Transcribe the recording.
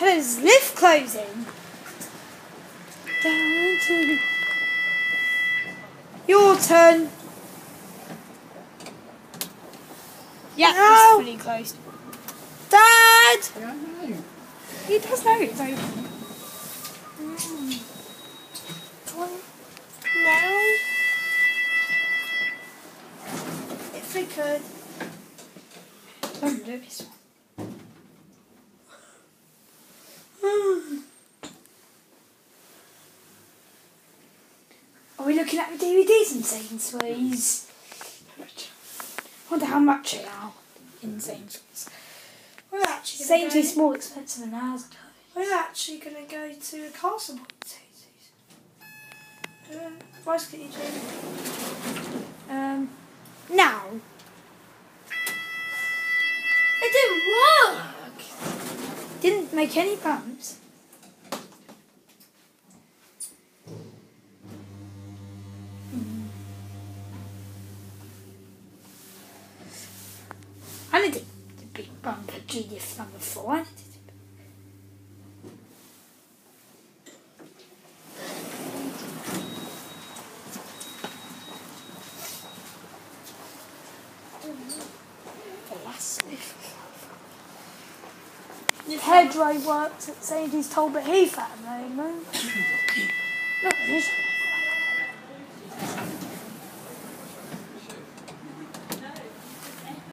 Because lift closing. Down to your turn. Yeah, No. it's fully closed. Dad! Yeah, I know. He does know it's open. Mm. Go. Now. If we could. Don't do this one. We looking at the DVDs in Sainsbury's? I wonder how much they are in Sainsbury's. We're actually going to Sainsbury's go. more expensive than ours. We're actually going to go to a castle potatoes. Um, Rice Kitty Um, now. It didn't work. Didn't make any bumps. Bump at GDF number four. I need it. The last lift. Pedro works at Sadie's told but he's at the moment. No, he's